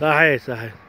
صحيح صحيح.